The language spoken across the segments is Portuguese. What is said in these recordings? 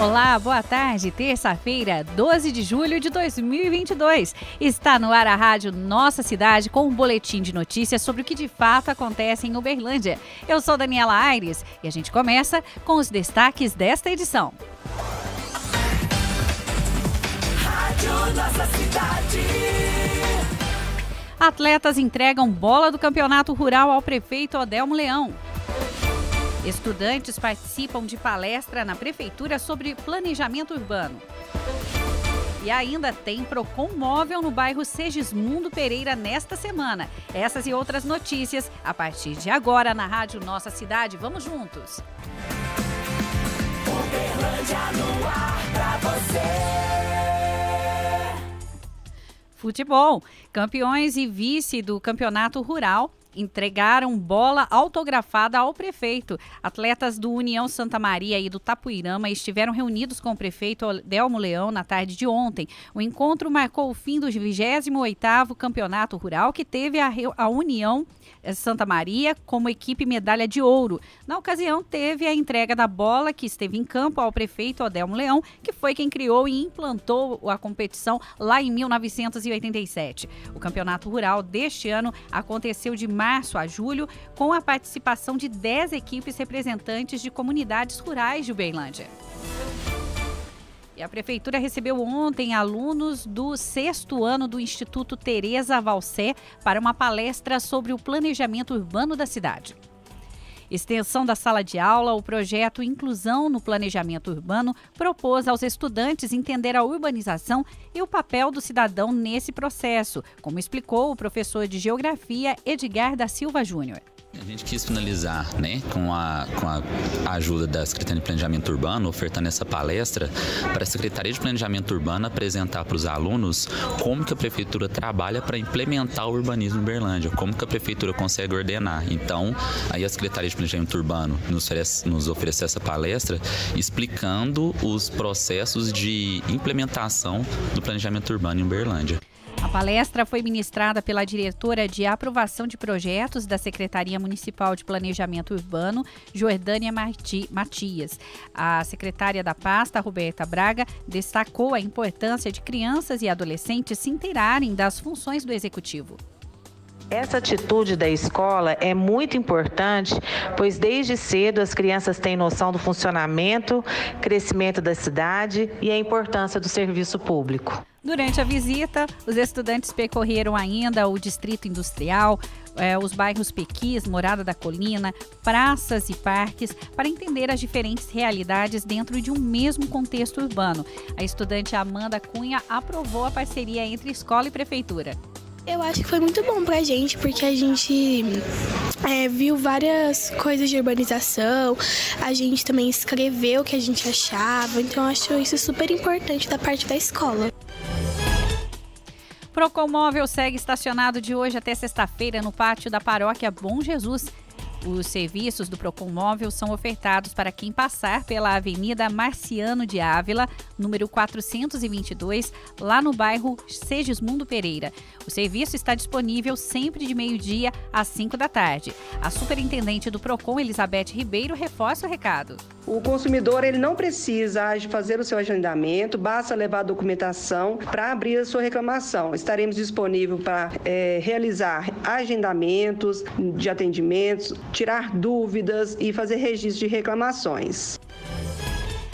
Olá, boa tarde. Terça-feira, 12 de julho de 2022. Está no ar a rádio Nossa Cidade com um boletim de notícias sobre o que de fato acontece em Uberlândia. Eu sou Daniela Aires e a gente começa com os destaques desta edição. Rádio Nossa Cidade. Atletas entregam bola do Campeonato Rural ao prefeito Odelmo Leão. Estudantes participam de palestra na prefeitura sobre planejamento urbano. E ainda tem Procon Móvel no bairro Segismundo Pereira nesta semana. Essas e outras notícias a partir de agora na Rádio Nossa Cidade. Vamos juntos. Futebol. Campeões e vice do Campeonato Rural entregaram bola autografada ao prefeito. Atletas do União Santa Maria e do Tapuirama estiveram reunidos com o prefeito Delmo Leão na tarde de ontem. O encontro marcou o fim do 28º Campeonato Rural que teve a, União eh, Santa Maria como equipe medalha de ouro. Na ocasião, teve a entrega da bola que esteve em campo ao prefeito Odelmo Leão, que foi quem criou e implantou a competição lá em 1987. O Campeonato Rural deste ano aconteceu de março a julho, com a participação de 10 equipes representantes de comunidades rurais de Uberlândia. E a Prefeitura recebeu ontem alunos do sexto ano do Instituto Tereza Valcé para uma palestra sobre o planejamento urbano da cidade. Extensão da sala de aula, o projeto Inclusão no Planejamento Urbano propôs aos estudantes entender a urbanização e o papel do cidadão nesse processo, como explicou o professor de Geografia Edgar da Silva Júnior. A gente quis finalizar né, com, a, com a ajuda da Secretaria de Planejamento Urbano, ofertando essa palestra para a Secretaria de Planejamento Urbano apresentar para os alunos como que a Prefeitura trabalha para implementar o urbanismo em Berlândia, como que a Prefeitura consegue ordenar. Então, aí a Secretaria de Planejamento Urbano nos oferece, nos oferece essa palestra explicando os processos de implementação do planejamento urbano em Berlândia. Palestra foi ministrada pela diretora de aprovação de projetos da Secretaria Municipal de Planejamento Urbano, Jordânia Matias. A secretária da pasta, Roberta Braga, destacou a importância de crianças e adolescentes se inteirarem das funções do executivo. Essa atitude da escola é muito importante, pois desde cedo as crianças têm noção do funcionamento, crescimento da cidade e a importância do serviço público. Durante a visita, os estudantes percorreram ainda o Distrito Industrial, eh, os bairros Pequis, Morada da Colina, praças e parques, para entender as diferentes realidades dentro de um mesmo contexto urbano. A estudante Amanda Cunha aprovou a parceria entre escola e prefeitura. Eu acho que foi muito bom pra gente, porque a gente é, viu várias coisas de urbanização, a gente também escreveu o que a gente achava, então eu acho isso super importante da parte da escola. Procomóvel segue estacionado de hoje até sexta-feira no pátio da paróquia Bom Jesus. Os serviços do Procon Móvel são ofertados para quem passar pela Avenida Marciano de Ávila, número 422, lá no bairro Segismundo Pereira. O serviço está disponível sempre de meio-dia às 5 da tarde. A superintendente do Procon, Elizabeth Ribeiro, reforça o recado. O consumidor ele não precisa fazer o seu agendamento, basta levar a documentação para abrir a sua reclamação. Estaremos disponíveis para é, realizar agendamentos de atendimentos, tirar dúvidas e fazer registro de reclamações.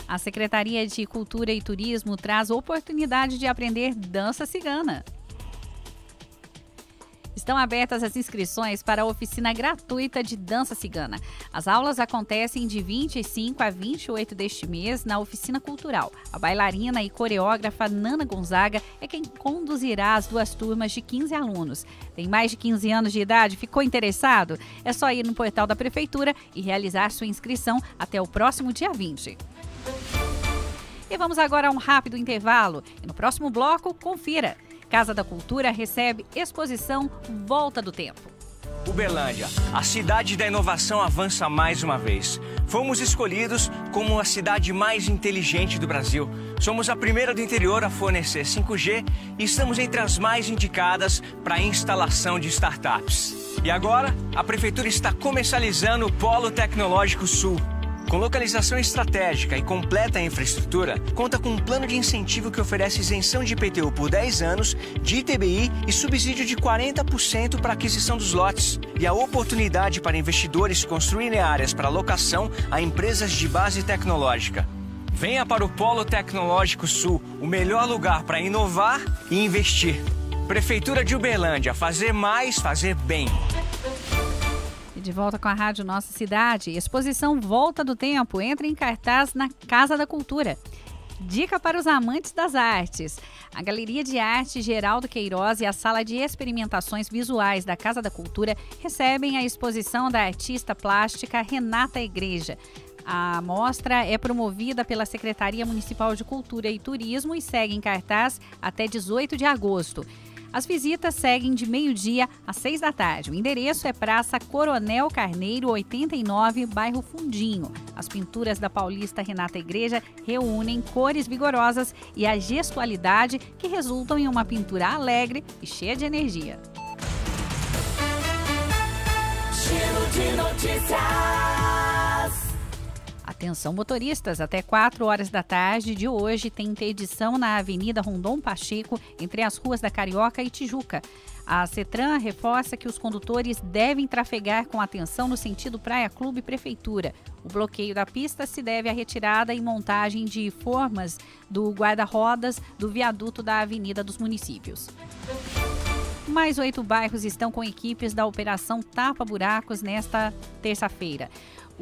A Secretaria de Cultura e Turismo traz oportunidade de aprender dança cigana. Estão abertas as inscrições para a oficina gratuita de dança cigana. As aulas acontecem de 25 a 28 deste mês na oficina cultural. A bailarina e coreógrafa Nana Gonzaga é quem conduzirá as duas turmas de 15 alunos. Tem mais de 15 anos de idade? Ficou interessado? É só ir no portal da prefeitura e realizar sua inscrição até o próximo dia 20. E vamos agora a um rápido intervalo. E no próximo bloco, confira. Casa da Cultura recebe exposição Volta do Tempo. Uberlândia, a cidade da inovação avança mais uma vez. Fomos escolhidos como a cidade mais inteligente do Brasil. Somos a primeira do interior a fornecer 5G e estamos entre as mais indicadas para a instalação de startups. E agora, a Prefeitura está comercializando o Polo Tecnológico Sul Com localização estratégica e completa infraestrutura, conta com um plano de incentivo que oferece isenção de IPTU por 10 anos, de ITBI e subsídio de 40% para aquisição dos lotes. E a oportunidade para investidores construírem áreas para locação a empresas de base tecnológica. Venha para o Polo Tecnológico Sul, o melhor lugar para inovar e investir. Prefeitura de Uberlândia, fazer mais, fazer bem de volta com a Rádio Nossa Cidade. Exposição Volta do Tempo entra em cartaz na Casa da Cultura. Dica para os amantes das artes. A Galeria de Arte Geraldo Queiroz e a Sala de Experimentações Visuais da Casa da Cultura recebem a exposição da artista plástica Renata Igreja. A mostra é promovida pela Secretaria Municipal de Cultura e Turismo e segue em cartaz até 18 de agosto. As visitas seguem de meio-dia às seis da tarde. O endereço é Praça Coronel Carneiro, 89, bairro Fundinho. As pinturas da paulista Renata Igreja reúnem cores vigorosas e a gestualidade que resultam em uma pintura alegre e cheia de energia. Giro de notícias. Atenção motoristas, até 4 horas da tarde de hoje tem interdição na Avenida Rondon Pacheco, entre as ruas da Carioca e Tijuca. A CETRAN reforça que os condutores devem trafegar com atenção no sentido Praia Clube Prefeitura. O bloqueio da pista se deve à retirada e montagem de formas do guarda-rodas do viaduto da Avenida dos Municípios. Mais oito bairros estão com equipes da Operação Tapa Buracos nesta terça-feira.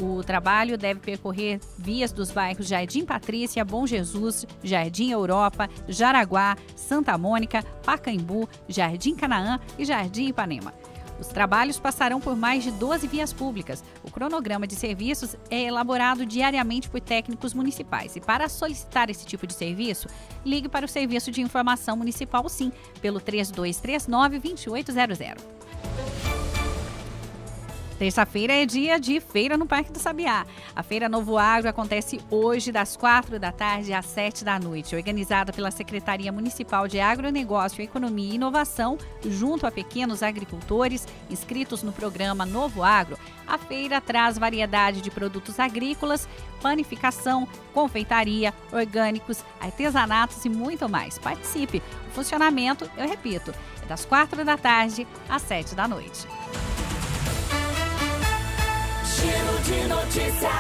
O trabalho deve percorrer vias dos bairros Jardim Patrícia, Bom Jesus, Jardim Europa, Jaraguá, Santa Mônica, Pacaembu, Jardim Canaã e Jardim Ipanema. Os trabalhos passarão por mais de 12 vias públicas. O cronograma de serviços é elaborado diariamente por técnicos municipais. E para solicitar esse tipo de serviço, ligue para o Serviço de Informação Municipal SIM pelo 3239 2800. Terça-feira é dia de feira no Parque do Sabiá. A Feira Novo Agro acontece hoje, das quatro da tarde às sete da noite. Organizada pela Secretaria Municipal de Agronegócio, Economia e Inovação, junto a pequenos agricultores inscritos no programa Novo Agro, a feira traz variedade de produtos agrícolas, panificação, confeitaria, orgânicos, artesanatos e muito mais. Participe! O funcionamento, eu repito, é das quatro da tarde às sete da noite. De notícias.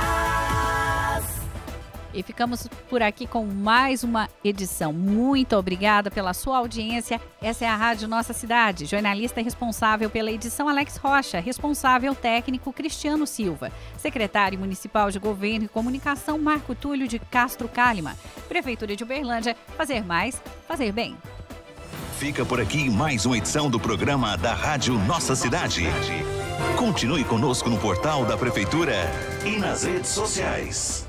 E ficamos por aqui com mais uma edição. Muito obrigada pela sua audiência. Essa é a Rádio Nossa Cidade. Jornalista responsável pela edição Alex Rocha, responsável técnico Cristiano Silva, secretário municipal de Governo e Comunicação Marco Túlio de Castro Calima, Prefeitura de Uberlândia. Fazer mais, fazer bem. Fica por aqui mais uma edição do programa da Rádio Nossa Cidade. Continue conosco no portal da Prefeitura e nas redes sociais.